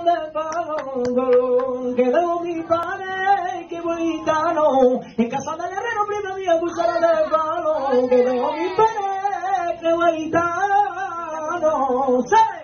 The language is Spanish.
de palo, que debo mi padre, que bonitano, en casa del herrero prima mía, dulce no de palo, que debo mi padre, que bonitano, ¡Sí!